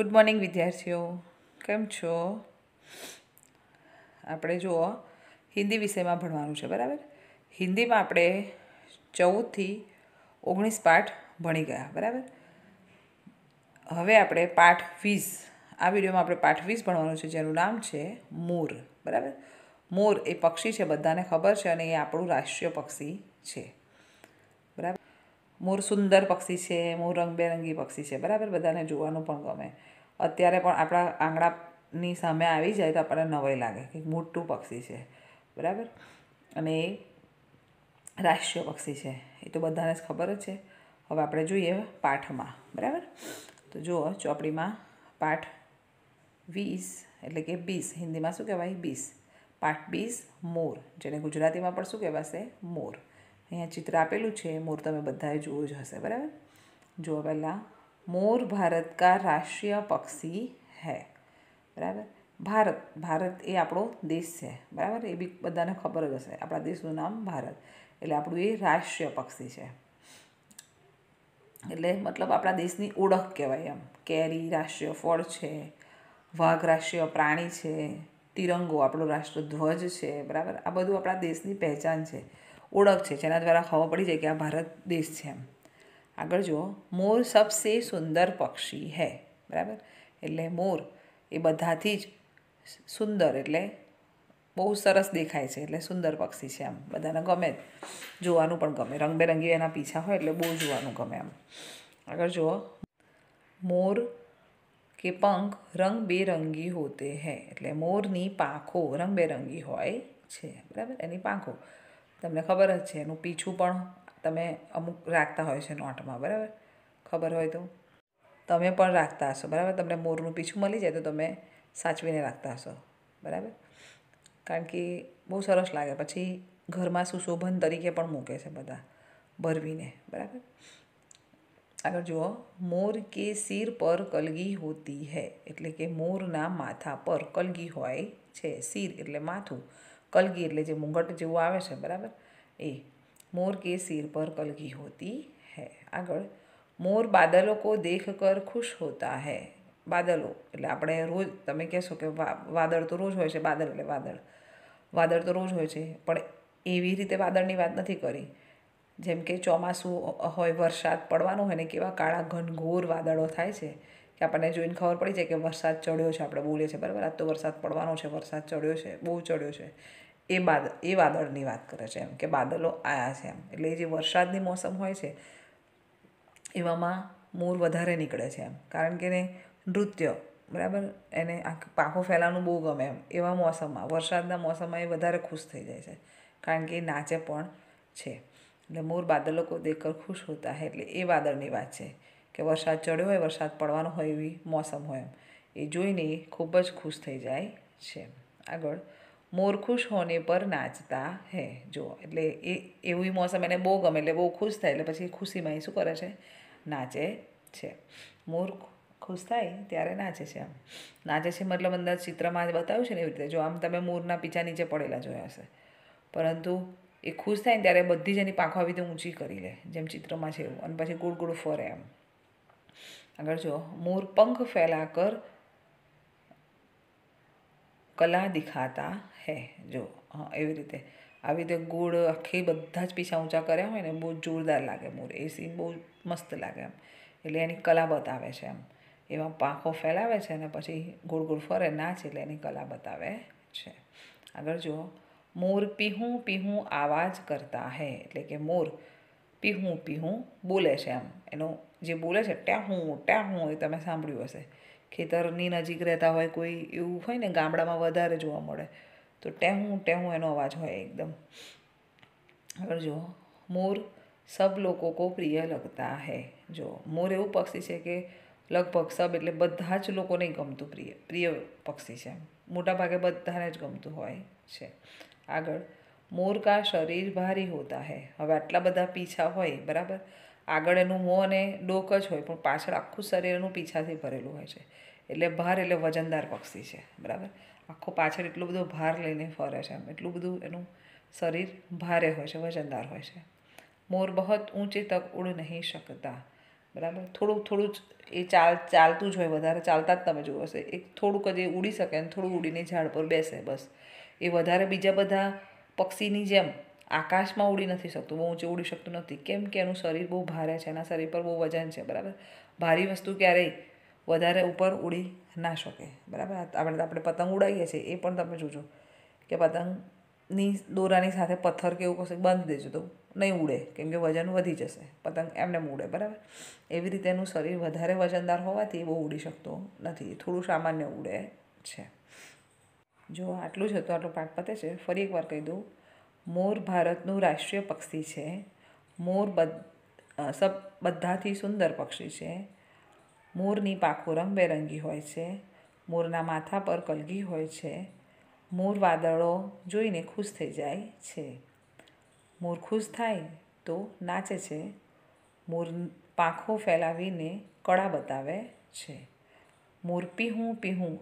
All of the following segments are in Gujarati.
ગુડ મોર્નિંગ વિદ્યાર્થીઓ. કેમ છો? આપણે જુઓ, હિન્દી વિષયમાં ભણવાનું છે, બરાબર? હિન્દીમાં આપણે ચૌદથી ઓગણીસ પાઠ ભણી ગયા, બરાબર? હવે આપણે પાઠ વીસ. આ વિડીયોમાં આપણે પાઠ વીસ ભણવાનું છે, જેનું નામ છે મોર, બરાબર? મોર એ પક્ષી છે, બધાને ખબર છે, અને એ આપણું રાષ્ટ્રીય પક્ષી છે મોર સુંદર પક્ષી છે, મોર રંગબેરંગી પક્ષી છે, બરાબર? બધાને જોવાનું પણ ગમે. અત્યારે પણ આપણા આંગણાની સામે આવી જાય તો આપણને નવાઈ લાગે કે મોટું પક્ષી છે. બરાબર? અને એ રાષ્ટ્રીય પક્ષી છે. એ તો બધાને જ ખબર જ છે. હવે આપણે જોઈએ પાઠમાં. બરાબર? તો જુઓ ચોપડીમાં પાઠ વીસ એટલે કે બીસ. હિન્દીમાં શું કહેવાય? બીસ. પાઠ બીસ, મોર. જેને ગુજરાતીમાં પણ શું કહેવાશે? મોર. અહીંયા ચિત્ર આપેલું છે. મોર તમે બધાએ જોવું જ હશે. બરાબર? જુઓ પહેલાં. મોર ભારત કા રાષ્ટ્રીય પક્ષી હૈ બરાબર ભારત ભારત એ આપણો દેશ છે બરાબર એ બી બધાને ખબર જ હશે આપણા દેશનું નામ ભારત એટલે આપણું એ રાષ્ટ્રીય પક્ષી છે એટલે મતલબ આપણા દેશની ઓળખ કહેવાય એમ કેરી રાષ્ટ્રીય ફળ છે વાઘ રાષ્ટ્રીય પ્રાણી છે તિરંગો આપણો રાષ્ટ્રધ્વજ છે બરાબર આ બધું આપણા દેશની પહેચાન છે ઓળખ છે જેના દ્વારા ખબર પડી જાય કે આ ભારત દેશ છે એમ। આગળ જુઓ, મોર સબસે સુંદર પક્ષી હૈ, બરાબર? એટલે મોર એ બધાથી જ સુંદર એટલે બહુ સરસ દેખાય છે, એટલે સુંદર પક્ષી છે આમ. બધાને ગમે જોવાનું પણ ગમે. રંગબેરંગી એના પીછા હોય એટલે બહુ જોવાનું ગમે એમ આગળ જુઓ. મોર કે પંખ રંગબેરંગી હોતે હૈ, એટલે મોરની પાંખો રંગબેરંગી હોય છે, બરાબર? એની પાંખો. તમને ખબર જ છે, એનું પીછું પણ તમે અમુક રાખતા હોય છે નોટમાં, બરાબર? ખબર હોય તો. તમે પણ રાખતા હશો, બરાબર? તમને મોરનું પીછું મળી જાય તો તમે સાચવીને રાખતા હશો, બરાબર? કારણ કે બહુ સરસ લાગે. પછી ઘરમાં સુશોભન તરીકે પણ મૂકે છે બધા, ભરવીને, બરાબર? આગળ જુઓ. મોર કે સિર પર કલગી હોતી હૈ, એટલે કે મોરના માથા પર કલગી હોય છે. સિર એટલે માથું. કલગી એટલે જે મુંગટ જેવું આવે છે, બરાબર? એ મોર કે સિર પર કલગી હોતી હૈ. આગળ, મોર બાદલો કો દેખ કર ખુશ હોતા હૈ. બાદલો, એટલે આપણે રોજ, તમે કહેશો કે વાદળ તો રોજ હોય છે બાદળ એટલે વાદળ. વાદળ તો રોજ હોય છે, પણ એવી રીતે વાદળની વાત નથી કરી. જેમ કે ચોમાસું હોય, વરસાદ પડવાનો હોય ને કેવા કાળા ઘનઘોર વાદળો થાય છે, કે આપણને જોઈને ખબર પડી જાય કે વરસાદ ચડ્યો છે, આપણે બોલીએ છીએ, બરાબર? આજ તો વરસાદ પડવાનો છે, વરસાદ ચડ્યો છે, બહુ ચડ્યો છે. એ બાદ, એ વાદળની વાત કરે છે એમ કે બાદલો આવ્યા છે એમ. એટલે જે વરસાદની મોસમ હોય છે, એવામાં મોર વધારે નીકળે છે એમ. કારણ કે એને નૃત્ય, બરાબર? એને આ પાંખો ફેલાવવાનું બહુ ગમે એમ. એવા મોસમમાં, વરસાદના મોસમમાં એ વધારે ખુશ થઈ જાય છે. કારણ કે એ નાચે પણ છે. એટલે મોર બાદલો કો દેખકર ખુશ હોતા હે. એટલે એ વાદળની વાત છે કે વરસાદ ચડ્યો હોય, વરસાદ પડવાનો હોય એવી મોસમ હોય એમ. એ જોઈને ખૂબ જ ખુશ થઈ જાય છે આગળ મોર ખુશ હોને પર નાચતા હે. જો, એટલે એ એવી મોસમ એને બહુ ગમે, એટલે બહુ ખુશ થાય, એટલે પછી ખુશીમાં એ શું કરે છે? નાચે છે. મોર ખુશ થાય ત્યારે નાચે છે આમ નાચે છે મતલબ અંદર ચિત્રમાં બતાવ્યું છે ને એવી રીતે. જો આમ તમે મોરના પીછા નીચે પડેલા જોયા હશે. પરંતુ એ ખુશ થાય ને ત્યારે બધી જ એની પાંખો આવી રીતે ઊંચી કરી લે, જેમ ચિત્રમાં છે એવું. અને પછી ગુડ ગુડ ફરે એમ. આગળ જો, મોર પંખ ફેલા કર કલા દિખાતા હે, જો, હા, એવી રીતે. આવી રીતે ગોળ આખી બધા જ પીછા ઊંચા કર્યા હોય ને, બહુ જોરદાર લાગે મોર એ સીન બહુ મસ્ત લાગે એમ. એટલે એની કલા બતાવે છે એમ. એમાં પાંખો ફેલાવે છે અને પછી ગોળ ગોળ ફરે, નાચે એટલે એની કલા બતાવે છે. આગળ જુઓ. મોર પીહું પીહું આવાજ કરતા હે, એટલે કે મોર પીહું પીહું બોલે છે એમ. એનો જે બોલે છે, ટ્યાહું ટ્યાહું એ તમે સાંભળ્યું હશે. ખેતરની નજીક રહેતા હોય કોઈ, એવું હોય ને ગામડામાં વધારે જોવા મળે. તો ટેહું ટેહું એનો અવાજ હોય એકદમ. આગળ જુઓ મોર સબ લોકો કો પ્રિય લગતા હે. જો, મોર એવું પક્ષી છે કે લગભગ સબ એટલે બધા જ લોકોને ગમતું પ્રિય પ્રિય પક્ષી છે. મોટાભાગે બધાને જ ગમતું હોય છે. આગળ, મોર કા શરીર ભારી હોતા હે. હવે આટલા બધા પીછા હોય, બરાબર? આગળ એનું મોં અને ડોક જ હોય, પણ પાછળ આખું શરીર એનું પીછાથી ભરેલું હોય છે. એટલે ભાર એટલે વજનદાર પક્ષી છે, બરાબર? આખો પાછળ એટલો બધો ભાર લઈને ફરે છે એમ. એટલું બધું એનું શરીર ભારે હોય છે, વજનદાર હોય છે. મોર બહુત ઊંચે તક ઉડ નહીં શકતા, બરાબર? થોડું થોડું જ એ ચાલ, ચાલતું જ હોય વધારે. ચાલતા જ તમે જુઓ હશે, એક થોડુંક જ એ ઉડી શકે અને થોડું ઉડીને ઝાડ પર બેસે બસ. એ વધારે બીજા બધા પક્ષીની જેમ આકાશમાં ઉડી નથી શકતું, બહુ ઊંચે ઉડી શકતું નથી. કેમ કે એનું શરીર બહુ ભારે છે, એના શરીર પર બહુ વજન છે, બરાબર? ભારી વસ્તુ ક્યારેય વધારે ઉપર ઉડી ના શકે, બરાબર? આપણે આપણે પતંગ ઉડાવીએ છીએ, એ પણ તમે જોજો કે પતંગની દોરાની સાથે પથ્થર કે એવું કશું બંધ દેજો તો નહીં ઉડે, કેમ કે વજન વધી જશે, પતંગ એમને ઉડે, બરાબર? એવી રીતે એનું શરીર વધારે વજનદાર હોવાથી બહુ ઉડી શકતો નથી થોડું સામાન્ય ઉડે છે. જો આટલું જ હતું, આટલું પાઠ પતે છે, ફરી એકવાર કહી દઉં. મોર ભારતનું રાષ્ટ્રીય પક્ષી છે. મોર સબ, બધાથી સુંદર પક્ષી છે. મોરની પાંખો રંગબેરંગી હોય છે. મોરના માથા પર કલગી હોય છે. મોર વાદળો જોઈને ખુશ થઈ જાય છે. મોર ખુશ થાય તો નાચે છે. મોર પાંખો ફેલાવીને કળા બતાવે છે. મોર પીહું પીહું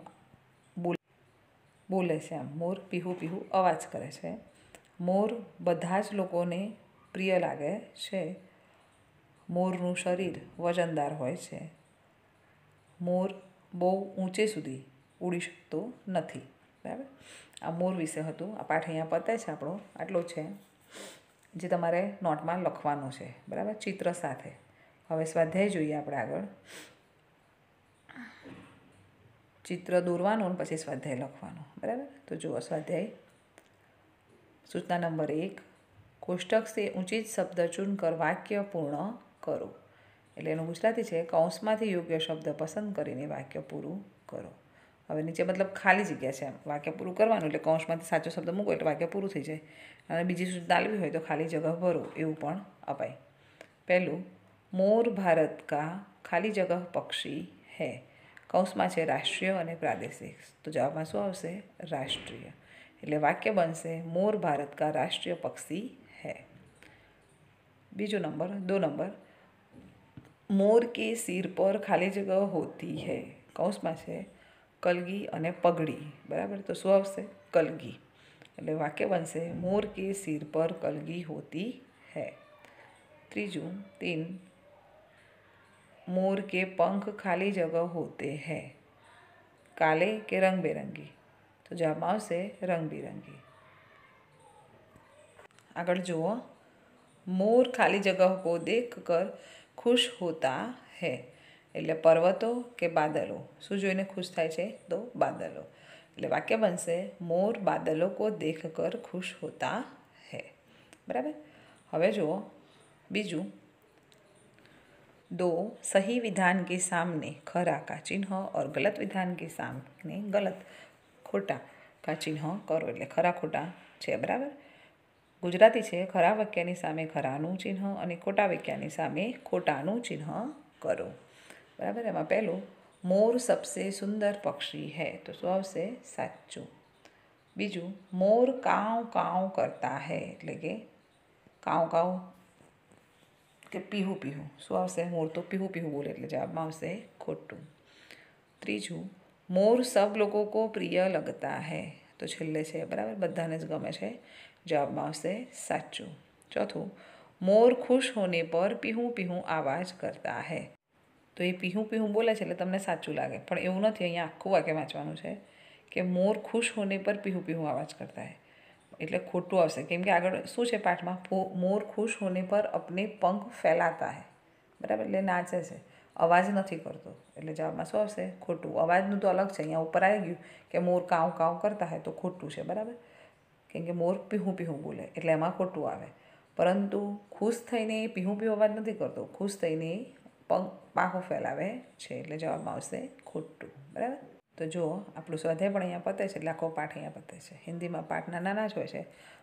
બોલે છે આમ. મોર પીહું પીહું અવાજ કરે છે. મોર બધા જ લોકોને પ્રિય લાગે છે. મોરનું શરીર વજનદાર હોય છે. મોર બહુ ઊંચે સુધી ઉડી શકતો નથી. બરાબર? આ મોર વિશે હતું. આ પાઠ અહીંયા પતે છે આપણો. આટલો છે. જે તમારે નોટમાં લખવાનું છે. બરાબર? ચિત્ર સાથે. હવે સ્વાધ્યાય જોઈએ આપણે આગળ. ચિત્ર દોરવાનું પછી સ્વાધ્યાય લખવાનો. બરાબર? તો જુઓ સ્વાધ્યાય. સૂચના નંબર એક કોષ્ટક સે ઉચિત શબ્દ ચૂન કર વાક્ય પૂર્ણ કરો. એટલે એનું ગુજરાતી છે, કૌંસમાંથી યોગ્ય શબ્દ પસંદ કરીને વાક્ય પૂરું કરો. હવે નીચે મતલબ ખાલી જગ્યા છે એમ. વાક્ય પૂરું કરવાનું એટલે કૌંસમાંથી સાચો શબ્દ મૂકો એટલે વાક્ય પૂરું થઈ જાય. અને બીજી સૂચના આલવી હોય તો ખાલી જગ્યા ભરો, એવું પણ અપાય. પહેલું, મોર ભારત કા ખાલી જગહ પક્ષી હૈ? કૌંસમાં છે રાષ્ટ્રીય અને પ્રાદેશિક. તો જવાબમાં શું આવશે? રાષ્ટ્રીય. એટલે વાક્ય બનશે મોર ભારત કા રાષ્ટ્રીય પક્ષી હૈ બીજો નંબર દો નંબર મોર કે સિર પર ખાલી જગહ હોતી હૈ કૌંસમાં છે કલગી અને પગડી બરાબર તો શું આવશે કલગી એટલે વાક્ય બનશે મોર કે સિર પર કલગી હોતી હૈ ત્રીજું તીન मोर के पंख खाली जगह होते हैं काले के रंग बेरंगी તો જવાબમાં આવશે રંગબેરંગી આગળ જુઓ મોર ખાલી જગહ કો દેખ કર ખુશ હોતા હૈ એટલે પર્વતો કે બાદલો શું જોઈને ખુશ થાય છે તો બાદલો એટલે વાક્ય બનશે મોર બાદલો કો દેખ કર ખુશ હોતા હૈ બરાબર હવે જુઓ બીજું दो सही विधान के सामने खरा का चिन्ह और गलत विधान के सामने गलत ખોટા કા ચિહ્ન કરો એટલે ખરા ખોટા છે, બરાબર? ગુજરાતી છે, ખરા વાક્યની સામે ખરાનું ચિહ્ન અને ખોટા વાક્યની સામે ખોટાનું ચિહ્ન કરો. બરાબર? એમાં પહેલું, મોર સબસે સુંદર પક્ષી હૈ, તો શું આવશે? સાચું. બીજું, મોર કાવ કાવ કરતા હૈ, એટલે કે કાવ કાવ કે પીહું પીહું. શું આવશે? મોર તો પીહું પીહું બોલે, એટલે જવાબમાં આવશે ખોટું. ત્રીજું મોર સબ લોકો કો પ્રિય લગતા હે. તો છેલ્લે છે, બરાબર? બધાને જ ગમે છે. જવાબમાં આવશે સાચું. ચોથું, મોર ખુશ હોને પર પીહું પીહું આવાજ કરતા હે. તો એ પીહું પીહું બોલે છે એટલે તમને સાચું લાગે. પણ એવું નથી, અહીંયા આખું વાક્ય વાંચવાનું છે કે મોર ખુશ હોને પર પીહું પીહું આવાજ કરતા હે. એટલે ખોટું આવશે. કેમ કે આગળ શું છે પાઠમાં? મોર ખુશ હોને પર અપને પંખ ફેલાતા હે. બરાબર? એટલે નાચે છે. અવાજ નથી કરતો. એટલે જવાબમાં શું આવશે? ખોટું. અવાજનું તો અલગ છે. અહીંયા ઉપર આવી ગયું કે મોર કાઉ કાઉ કરતા હોય તો ખોટું છે, બરાબર? કેમ કે મોર પીહું પીહું બોલે, એટલે એમાં ખોટું આવે. પરંતુ ખુશ થઈને એ પીહું પીહું અવાજ નથી કરતો. ખુશ થઈને પંખ પાંખો ફેલાવે છે, એટલે જવાબમાં આવશે ખોટું, બરાબર? તો જુઓ આપણું સ્વાધ્યાય પણ અહીંયા પતે છે, એટલે આખો પાઠ અહીંયા પતે છે. હિન્દીમાં પાઠ નાના જ હોય છે,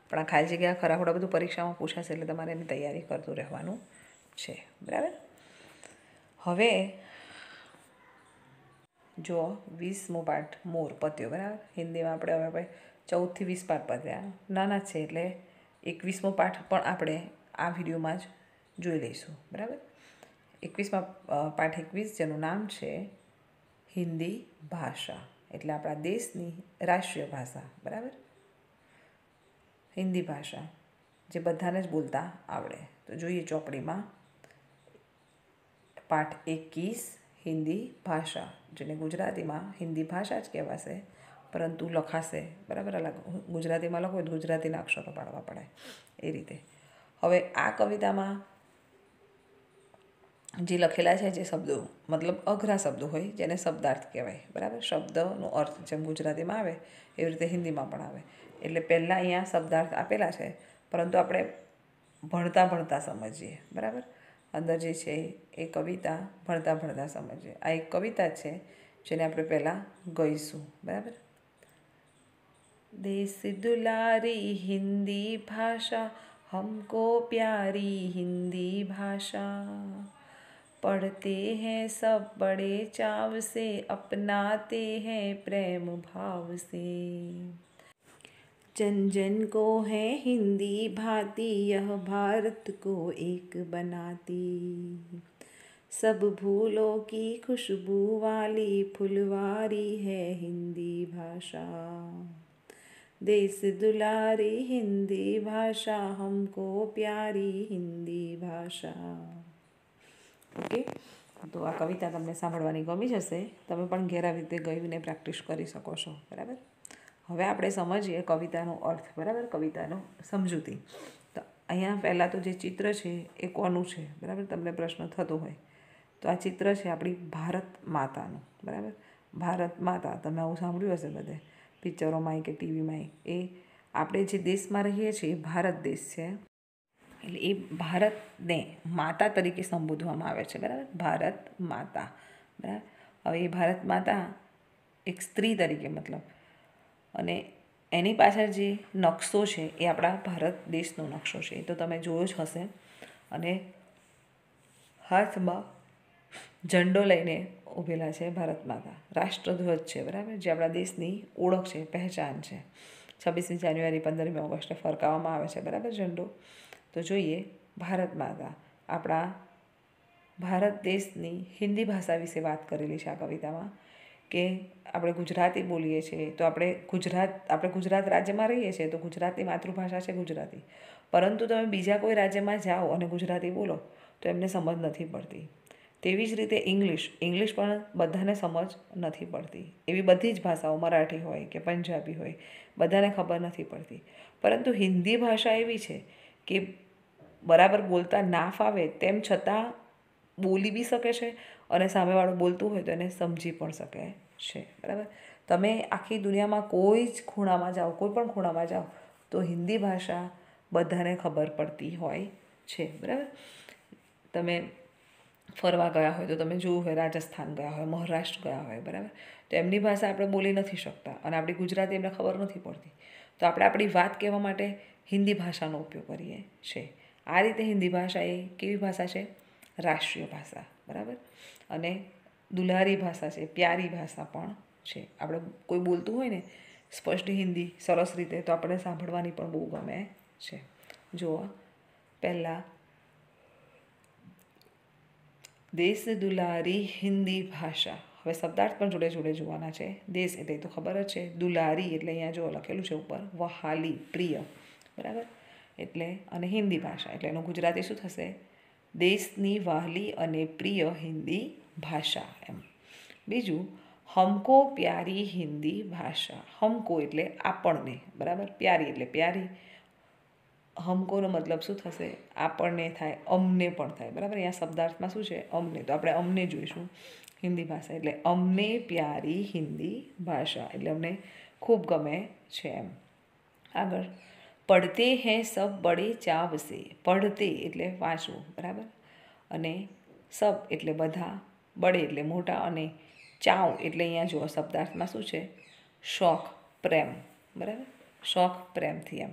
પણ આ ખાલી જગ્યા ખરાખોડા બધું પરીક્ષામાં પૂછાશે એટલે તમારે એની તૈયારી કરતું રહેવાનું છે, બરાબર? હવે જો વીસમો પાઠ મોર પત્યો બરાબર? હિન્દીમાં આપણે હવે ભાઈ ચૌદથી વીસ પાઠ પત્યા નાના છે એટલે એકવીસમો પાઠ પણ આપણે આ વિડીયોમાં જ જોઈ લઈશું, બરાબર? એકવીસમાં પાઠ એકવીસ, જેનું નામ છે હિન્દી ભાષા. એટલે આપણા દેશની રાષ્ટ્રીય ભાષા, બરાબર? હિન્દી ભાષા, જે બધાને જ બોલતા આવડે. તો જોઈએ ચોપડીમાં પાઠ એકવીસ હિન્દી ભાષા, જેને ગુજરાતીમાં હિન્દી ભાષા જ કહેવાશે, પરંતુ લખાશે. બરાબર? અલગ. ગુજરાતીમાં લખો તો ગુજરાતીના અક્ષરો પાડવા પડે એ રીતે. હવે આ કવિતામાં જે લખેલા છે, જે શબ્દો, મતલબ અઘરા શબ્દો હોય, જેને શબ્દાર્થ કહેવાય. બરાબર? શબ્દનો અર્થ જેમ ગુજરાતીમાં આવે, એવી રીતે હિન્દીમાં પણ આવે. એટલે પહેલાં અહીંયા શબ્દાર્થ આપેલા છે, પરંતુ આપણે ભણતા ભણતા સમજીએ. બરાબર? અંદર જે છે એ કવિતા ભણતા ભણતા સમજીએ આ એક કવિતા છે જેને આપણે પહેલાં ગઈશું બરાબર देश दुलारी हिंदी भाषा हमको प्यारी हिंदी भाषा पढ़ते हैं सब बड़े चाव से अपनाते हैं प्रेम भाव से जन जन को है हिंदी भाती यह भारत को एक बनाती सब भूलों की खुशबू वाली फुलवारी है हिंदी भाषा देश दुलारी हिंदी भाषा हमको प्यारी હિન્દી ભાષા ઓકે તો આ કવિતા તમને સાંભળવાની ગમી જશે તમે પણ ઘેર આવી રીતે ગઈને પ્રેક્ટિસ કરી શકો છો બરાબર હવે આપણે સમજીએ કવિતાનો અર્થ, બરાબર? કવિતાનો સમજૂતી. તો અહીંયા પહેલાં તો જે ચિત્ર છે એ કોનું છે? બરાબર? તમને પ્રશ્ન થતો હોય. તો આ ચિત્ર છે આપણી ભારત માતાનું, બરાબર? ભારત માતા, તમે આવું સાંભળ્યું હશે બધે? પિક્ચરોમાં કે ટીવીમાં એ આપણે જે દેશમાં રહીએ છીએ ભારત દેશ છે. એટલે એ ભારતને માતા તરીકે સંબોધવામાં આવે છે, બરાબર? ભારત માતા, બરાબર? હવે એ ભારત માતા એક સ્ત્રી તરીકે મતલબ અને એની પાછળ જે નકશો છે એ આપણા ભારત દેશનો નકશો છે, એ તો તમે જોયો જ હશે. અને હાથમાં ઝંડો લઈને ઊભેલા છે ભારત માતા. રાષ્ટ્રધ્વજ છે, બરાબર? જે આપણા દેશની ઓળખ છે, પહેચાન છે. છવ્વીસમી જાન્યુઆરી, પંદરમી ઓગસ્ટે ફરકાવવામાં આવે છે, બરાબર ઝંડો? તો જોઈએ ભારત માતા. આપણા ભારત દેશની હિન્દી ભાષા વિશે વાત કરેલી છે આ કવિતામાં. કે આપણે ગુજરાતી બોલીએ છીએ, તો આપણે ગુજરાત આપણે ગુજરાત રાજ્યમાં રહીએ છીએ, તો ગુજરાતની માતૃભાષા છે ગુજરાતી. પરંતુ તમે બીજા કોઈ રાજ્યમાં જાઓ અને ગુજરાતી બોલો, તો એમને સમજ નથી પડતી. તેવી જ રીતે ઇંગ્લિશ ઇંગ્લિશ પણ બધાને સમજ નથી પડતી. એવી બધી જ ભાષાઓ મરાઠી હોય કે પંજાબી હોય, બધાને ખબર નથી પડતી. પરંતુ હિન્દી ભાષા એવી છે કે બરાબર બોલતા ના ફાવે તેમ છતાં બોલી બી શકે છે અને સામેવાળું બોલતું હોય તો એને સમજી પણ શકે. છે. બરાબર? તમે આખી દુનિયામાં કોઈ જ ખૂણામાં જાઓ, કોઈ પણ ખૂણામાં જાઓ, તો હિન્દી ભાષા બધાને ખબર પડતી હોય છે. બરાબર? તમે ફરવા ગયા હોય તો તમે જોયું હોય, રાજસ્થાન ગયા હોય, મહારાષ્ટ્ર ગયા હોય, બરાબર? તો એમની ભાષા આપણે બોલી નથી શકતા અને આપણી ગુજરાતી એમને ખબર નથી પડતી. તો આપણે આપણી વાત કહેવા માટે હિન્દી ભાષાનો ઉપયોગ કરીએ છીએ આ રીતે હિન્દી ભાષા એ કેવી ભાષા છે? રાષ્ટ્રીય ભાષા. બરાબર? અને દુલારી ભાષા છે, પ્યારી ભાષા પણ છે. આપણે કોઈ બોલતું હોય ને સ્પષ્ટ હિન્દી, સરસ રીતે, તો આપણે સાંભળવાની પણ બહુ ગમે છે. જુઓ, પહેલાં દેશ દુલારી હિન્દી ભાષા. હવે શબ્દાર્થ પણ જોડે જોડે જોવાના છે. દેશ એટલે તો ખબર જ છે. દુલારી એટલે અહીંયા જો લખેલું છે ઉપર, વહાલી, પ્રિય. બરાબર? એટલે, અને હિન્દી ભાષા એટલે એનું ગુજરાતી શું થશે? દેશની વહાલી અને પ્રિય હિન્દી ભાષા એમ. બીજું, હમકો પ્યારી હિન્દી ભાષા. હમકો એટલે આપણને, બરાબર? પ્યારી એટલે પ્યારી. હમકોનો મતલબ શું થશે? આપણને થાય, અમને પણ થાય. બરાબર? અહીંયા શબ્દાર્થમાં શું છે? અમને. તો આપણે અમને જોઈશું. હિન્દી ભાષા એટલે અમને પ્યારી હિન્દી ભાષા. એટલે અમને ખૂબ ગમે છે એમ. આગળ. પડતે હે સબ બડે ચાવ સે પડતે એટલે વાંચવું, બરાબર? અને સબ એટલે બધા, બડે એટલે મોટા, અને ચાવ એટલે અહીંયા જુઓ શબ્દાર્થમાં શું છે? શોખ, પ્રેમ, બરાબર? શોખ, પ્રેમથી એમ.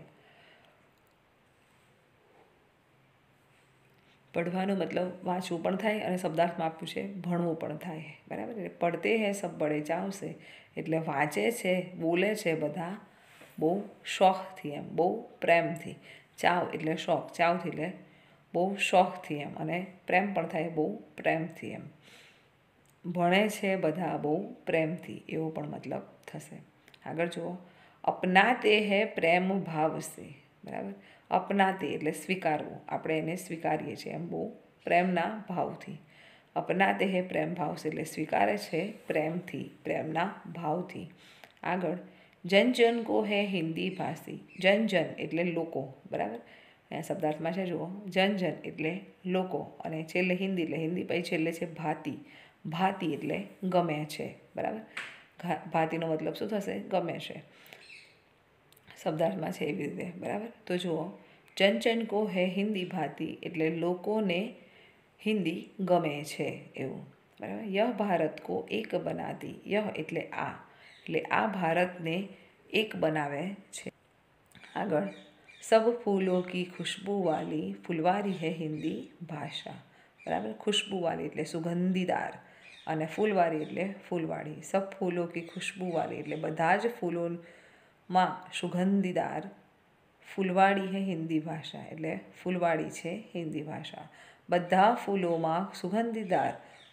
પઢવાનો મતલબ વાંચવું પણ થાય અને શબ્દાર્થમાં આપ્યું છે ભણવું પણ થાય. બરાબર? એટલે પડતે હે સબ બળે ચાવશે એટલે વાંચે છે, બોલે છે બધા બહુ શોખથી એમ, બહુ પ્રેમથી. ચાવ એટલે શોખ, ચાવથી એટલે બહુ શોખથી એમ અને પ્રેમ પણ થાય બહુ પ્રેમથી એમ. ભણે છે બધા બહુ પ્રેમથી, એવો પણ મતલબ થશે. આગળ જુઓ. અપનાતે હે પ્રેમ ભાવશે બરાબર? અપનાતે એટલે સ્વીકારવું. આપણે એને સ્વીકારીએ છીએ એમ બહુ પ્રેમના ભાવથી. અપનાતે હે પ્રેમ ભાવ છે એટલે સ્વીકારે છે પ્રેમથી, પ્રેમના ભાવથી. આગળ. જન જન કો હે હિન્દી ભાષી. જન જન એટલે લોકો. બરાબર? અહીંયા શબ્દાર્થમાં છે, જુઓ. જન જન એટલે લોકો. અને છેલ્લે હિન્દી, એટલે હિન્દી પછી છેલ્લે છે ભાતી. ભાતી એટલે ગમે છે. બરાબર? ભાતીનો મતલબ શું થશે? ગમે છે. શબ્દાર્થમાં છે એવી રીતે. બરાબર? તો જુઓ. જન કો હે હિન્દી ભાતી એટલે લોકોને હિન્દી ગમે છે એવું. બરાબર? યહ ભારત કો એક બનાતી. યહ એટલે આ. એટલે આ ભારતને એક બનાવે છે. આગળ, સબ ફૂલો કી ખુશ્બુ વાલી ફૂલવારી હે હિન્દી ભાષા. બરાબર? ખુશ્બુ વાલી એટલે સુગંધીદાર અને ફૂલવારી એટલે ફૂલવાળી. સબ ફૂલો કી ખુશ્બુ વાલી એટલે બધા જ ફૂલોમાં સુગંધીદાર ફૂલવાળી હે હિન્દી ભાષા. એટલે ફૂલવાળી છે હિન્દી ભાષા. બધા ફૂલોમાં સુગંધીદાર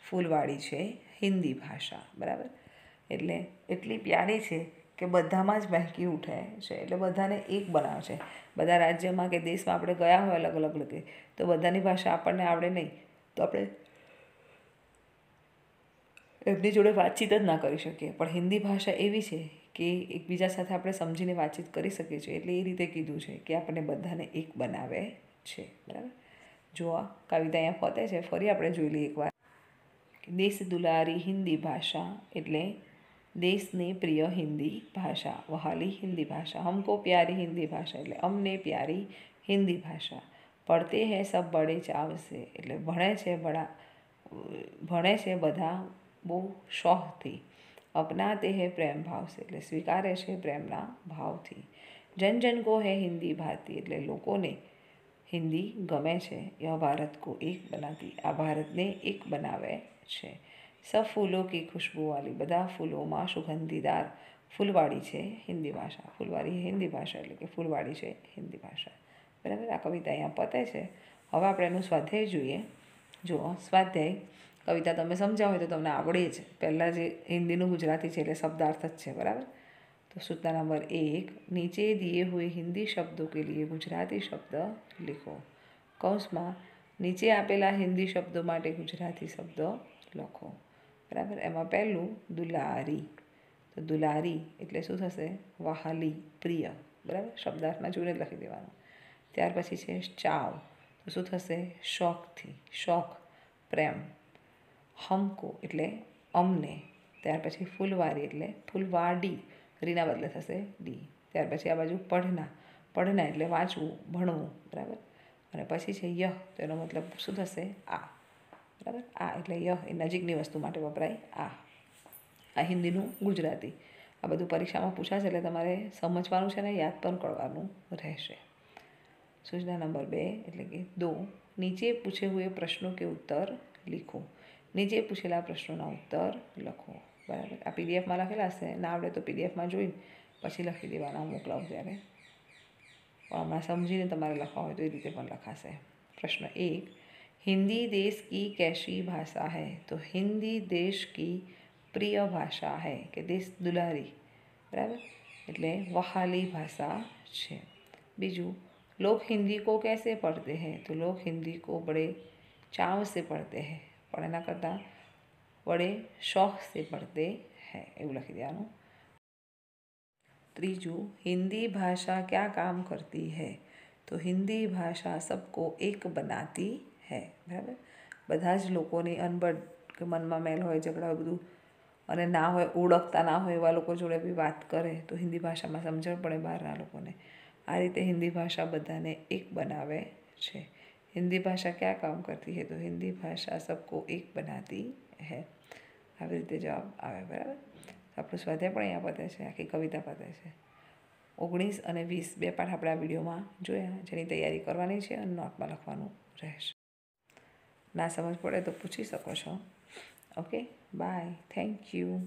ફૂલવાળી છે હિન્દી ભાષા. બરાબર? એટલે એટલી પ્યારી છે કે બધામાં જ મહેકી ઉઠે છે. એટલે બધાને એક બનાવે છે બધા રાજ્યમાં કે દેશમાં આપણે ગયા હોય અલગ અલગ રીતે, તો બધાની ભાષા આપણને આવડે નહીં. તો આપણે એમની જોડે વાતચીત જ ના કરી શકીએ. પણ હિન્દી ભાષા એવી છે કે એકબીજા સાથે આપણે સમજીને વાતચીત કરી શકીએ છીએ. એટલે એ રીતે કીધું છે કે આપણને બધાને એક બનાવે છે. બરાબર? જો આ કવિતા અહીંયા ફતે છે, ફરી આપણે જોઈ લઈએ એકવાર. દેશ દુલારી હિન્દી ભાષા એટલે દેશની પ્રિય હિન્દી ભાષા, વહાલી હિન્દી ભાષા. હમકો પ્યારી હિન્દી ભાષા એટલે અમને પ્યારી હિન્દી ભાષા. પડતે હે સબ બડે ચાવશે એટલે ભણે છે બડા, ભણે છે બધા બહુ શોખથી. અપનાતે હે પ્રેમ ભાવશે એટલે સ્વીકારે છે પ્રેમના ભાવથી. જન જન કો હે હિન્દી ભાતી. એટલે લોકોને હિન્દી ગમે છે. યહ ભારત કો એક બનાતી. આ ભારતને એક બનાવે છે. સબ ફૂલો કી ખુશ્બુ વાલી બધા ફૂલોમાં સુગંધીદાર ફૂલવાળી છે હિન્દી ભાષા ફૂલવાળી હિન્દી ભાષા એટલે કે ફૂલવાળી છે હિન્દી ભાષા બરાબર આ કવિતા અહીંયા પતે છે હવે આપણે એનું સ્વાધ્યાય જોઈએ જુઓ સ્વાધ્યાય કવિતા તમે સમજાવો હોય તો તમને આવડે જ પહેલાં જે હિન્દીનું ગુજરાતી છે એટલે શબ્દાર્થ જ છે બરાબર तो सूत्र नंबर एक नीचे दिए हुए हिंदी शब्दों के लिए ગુજરાતી શબ્દ लिखो કૌંસમાં નીચે આપેલા હિન્દી શબ્દો માટે ગુજરાતી શબ્દ લખો બરાબર? એમાં પહેલું દુલારી. તો દુલારી એટલે શું થશે? વહાલી, પ્રિય. બરાબર? શબ્દાર્થમાં જોઈને લખી દેવાનું. ત્યાર પછી છે ચાવ. તો શું થશે? શોખથી. શોખ, પ્રેમ. હમકો એટલે અમને. ત્યાર પછી ફૂલવારી એટલે ફૂલવાડી. રીના બદલે થશે ડી. ત્યાર પછી આ બાજુ પઢના પઢના એટલે વાંચવું, ભણવું. બરાબર? અને પછી છે યહ તો એનો મતલબ શું થશે? આ. બરાબર? આ એટલે ય, એ નજીકની વસ્તુ માટે વપરાય આ. આ હિન્દીનું ગુજરાતી. આ બધું પરીક્ષામાં પૂછાશે એટલે તમારે સમજવાનું છે ને, યાદ પણ કરવાનું રહેશે. સૂચના નંબર બે, એટલે કે દો, નીચે પૂછે હુએ પ્રશ્નો કે ઉત્તર લીખો. નીચે પૂછેલા પ્રશ્નોના ઉત્તર લખો. બરાબર? આ પીડીએફમાં લખેલા હશે. ના આવડે તો પીડીએફમાં જોઈને પછી લખી દેવાના, મોકલાવું ત્યારે પણ હમણાં સમજીને તમારે લખવા હોય તો એ રીતે પણ લખાશે. પ્રશ્ન એક हिंदी देश की कैसी भाषा है तो हिंदी देश की प्रिय भाषा है કે દેશ દુલારી બરાબર એટલે વહાલી ભાષા છે બીજું लोग हिंदी को कैसे पढ़ते हैं तो लोग हिंदी को बड़े चाव से पढ़ते हैं પણ એના કરતાં बड़े शौक से पढ़ते हैं એવું લખી દેવાનું ત્રીજું हिंदी भाषा क्या काम करती है તો હિન્દી ભાષા સબકો એક બનાતી હે, બરાબર? બધા જ લોકોની અનબડ કે મનમાં મેલ હોય, ઝઘડા બધું. અને ના હોય, ઓળખતા ના હોય એવા લોકો જોડે બી વાત કરે, તો હિન્દી ભાષામાં સમજણ પડે બહારના લોકોને. આ રીતે હિન્દી ભાષા બધાને એક બનાવે છે. હિન્દી ભાષા ક્યાં કામ કરતી હે? તો હિન્દી ભાષા સબકો એક બનાતી હે. આવી રીતે જવાબ આવે, બરાબર? આપણું સ્વાધ્યાય પણ અહીંયા પતે છે, આખી કવિતા પતે છે. ઓગણીસ અને વીસ, બે પાઠ આપણે આ વિડીયોમાં જોયા, જેની તૈયારી કરવાની છે અને નોટમાં લખવાનું રહેશે. ના સમજ પડે તો પૂછી શકો છો. Okay bye thank you